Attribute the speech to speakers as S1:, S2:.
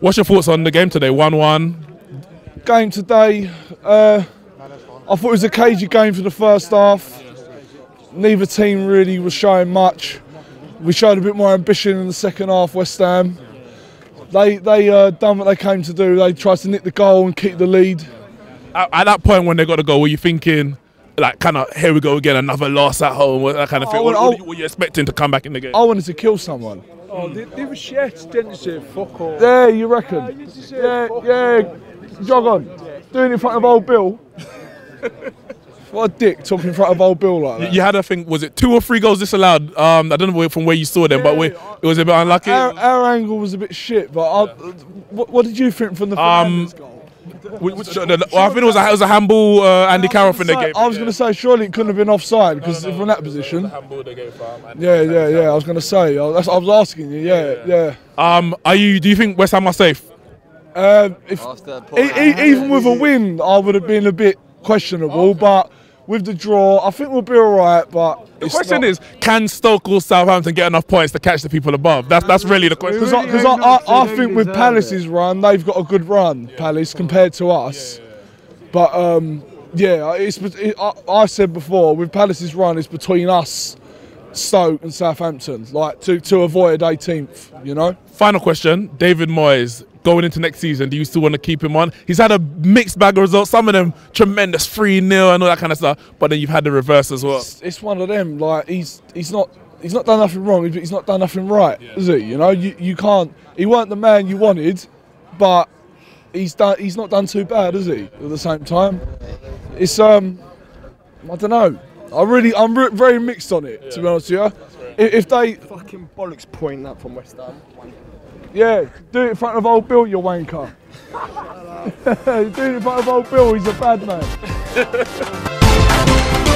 S1: What's your thoughts on the game today? One-one.
S2: Game today, uh, I thought it was a cagey game for the first half. Neither team really was showing much. We showed a bit more ambition in the second half. West Ham, they they uh, done what they came to do. They tried to nick the goal and keep the lead.
S1: At, at that point when they got the goal, were you thinking? Like kind of here we go again, another loss at home, that kind of thing.
S2: Oh,
S1: What,
S2: well,
S1: what, were you expecting to come back in the game?
S2: I wanted to kill someone.
S3: Oh, they, they were shit, didn't you say? Fuck off.
S2: Yeah, you reckon? Yeah, yeah. Jog on. Doing it in front of old Bill. what a dick talking in front of old Bill like that.
S1: You had I think was it two or three goals disallowed? Um, I don't know from where you saw them, but we, it was a bit unlucky.
S2: Our, our angle was a bit shit, but I, what, what did you think from the
S1: Um,
S2: Fernandes goal?
S1: We- we- well, I think it was a, it was a handball. Uh, Andy Carroll in the game.
S2: I was going to say, surely it couldn't have been offside because if we're in that position. Yeah, yeah, yeah. I was going to say. I, that's, I was asking you. Yeah, yeah.
S1: Um, are you? Do you think West Ham are safe?
S2: Um, if e- e- even with a win, I would have been a bit questionable, but with the draw, I think we'll be all right. But
S1: The question is, can Stoke or Southampton get enough points to catch the people above? That's that's really the question.
S2: because I, 'cause I, I, I think with Palace's run, they've got a good run, Palace compared to us. But um, yeah, it's it, I, I said before with Palace's run, it's between us, Stoke and Southampton, like to to avoid 18th. You know.
S1: Final question: David Moyes going into next season. Do you still want to keep him on? He's had a mixed bag of results. Some of them tremendous, three 0 and all that kind of stuff. But then you've had the reverse as well.
S2: it's, it's one of them. Like he's he's not he's not done nothing wrong, he's not done nothing right, is he? You know, you you can't. He weren't the man you wanted, but he's done. He's not done too bad, is he? At the same time, it's um, I don't know. I really, I'm re- very mixed on it. To be honest with you, if, if they,
S3: Fucking bollocks point that from West Ham.
S2: Yeah, do it in front of old Bill, you wanker. do it in front of old Bill. He's a bad man.